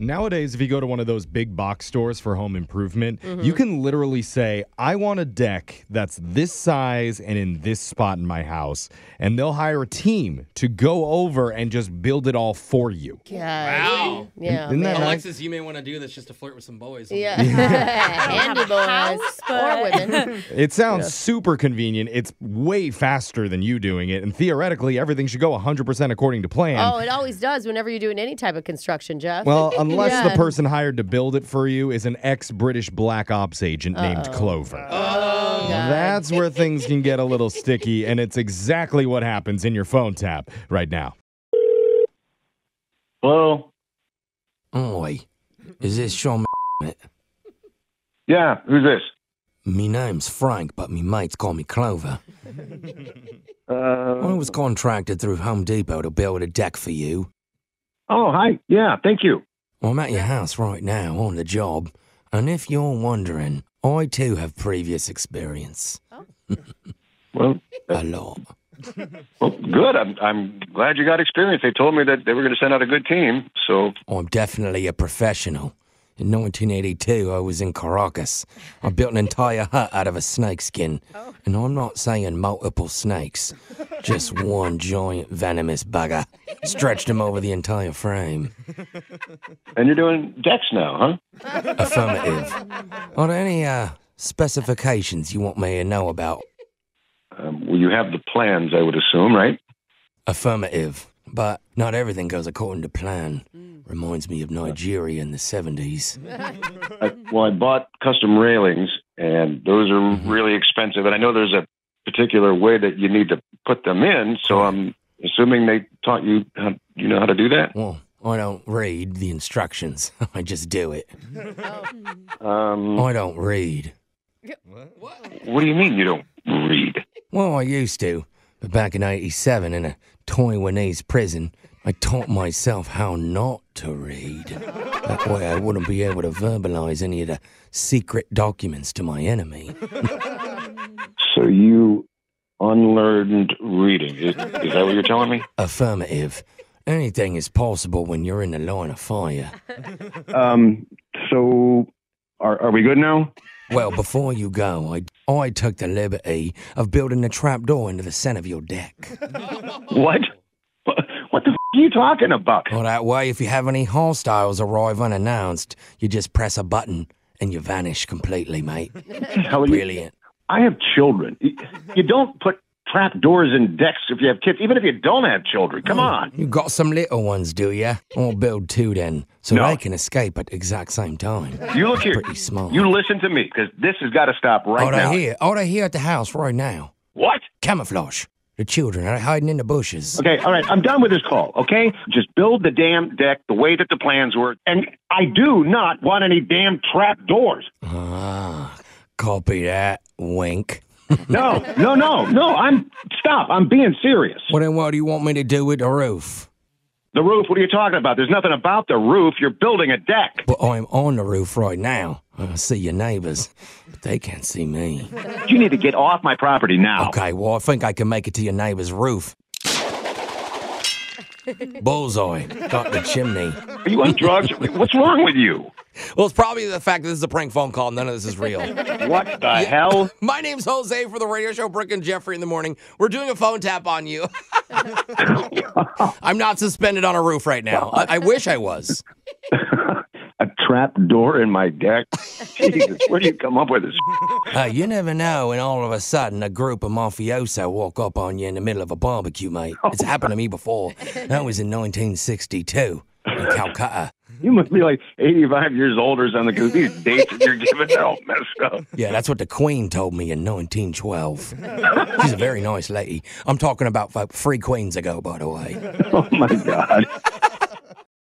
Nowadays, if you go to one of those big box stores for home improvement, mm-hmm. you can literally say, I want a deck that's this size and in this spot in my house. And they'll hire a team to go over and just build it all for you. Wow. Yeah. Isn't that man. right? Alexis, you may want to do this just to flirt with some boys. Yeah. Handy boys or women. It sounds super convenient. It's way faster than you doing it. And theoretically, everything should go 100% according to plan. Oh, it always does whenever you're doing any type of construction, Jeff. Well, unless Yeah. the person hired to build it for you is an ex British black ops agent named Clover. Oh, That's where things can get a little sticky, and it's exactly what happens in your phone tap right now. Hello. Oi, is this Sean? Yeah, who's this? Me name's Frank, but me mates call me Clover. I Uh, was contracted through Home Depot to build a deck for you. oh, hi. Yeah, thank you. I'm at your house right now on the job, and if you're wondering, I too have previous experience. Well, A lot. well good. I'm I'm glad you got experience. They told me that they were going to send out a good team. So, I'm definitely a professional. In 1982, I was in Caracas. I built an entire hut out of a snake snakeskin. And I'm not saying multiple snakes, just one giant venomous bugger. Stretched him over the entire frame. and you're doing decks now, huh? Affirmative. Are there any uh, specifications you want me to know about? Um, well, you have the plans, I would assume, right? Affirmative. But not everything goes according to plan. Reminds me of Nigeria in the 70s. I, well, I bought custom railings, and those are really expensive. And I know there's a particular way that you need to put them in. So I'm assuming they taught you how you know how to do that. Well, I don't read the instructions, I just do it. Um, I don't read. what do you mean you don't read? Well, I used to, but back in 87 in a Taiwanese prison, I taught myself how not to read. That way I wouldn't be able to verbalize any of the secret documents to my enemy. So you unlearned reading. Is, is that what you're telling me? Affirmative. Anything is possible when you're in the line of fire. Um. So, are are we good now? Well, before you go, I, I took the liberty of building a trapdoor into the center of your deck. What? What what the f- are you talking about? Well, that way, if you have any hostiles arrive unannounced, you just press a button and you vanish completely, mate. You? Brilliant. I have children. You- don't put trap doors in decks if you have kids, even if you don't have children. Come oh, on. You got some little ones, do you? I'll build two then, so No. they can escape at the exact same time. You look here. Pretty smart. You listen to me because this has got to stop right Are now. they here? Are they here at the house right now? What? Camouflage. The children are hiding in the bushes. Okay, all right. I'm done with this call, okay? Just build the damn deck the way that the plans were. And I do not want any damn trap doors. Ah, copy that. Wink. No, no, no, no. I'm stop. I'm being serious. Well, then what do you want me to do with the roof? The roof, what are you talking about? There's nothing about the roof. You're building a deck. But I'm on the roof right now. I see your neighbors, but they can't see me. You need to get off my property now. Okay, well, I think I can make it to your neighbor's roof. Bullseye. Got the chimney. Are you on drugs? What's wrong with you? Well, it's probably the fact that this is a prank phone call. None of this is real. What the hell? My name's Jose for the radio show Brooke and Jeffrey in the morning. We're doing a phone tap on you. I'm not suspended on a roof right now. I, I wish I was. A trap door in my deck? Jesus, where do you come up with this? Uh, you never know when all of a sudden a group of mafioso walk up on you in the middle of a barbecue, mate. It's happened to me before. That was in 1962 in Calcutta. You must be like 85 years old or something because these dates that you're giving are all messed up. Yeah, that's what the Queen told me in 1912. She's a very nice lady. I'm talking about like three queens ago, by the way. Oh my God.